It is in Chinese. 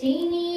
请你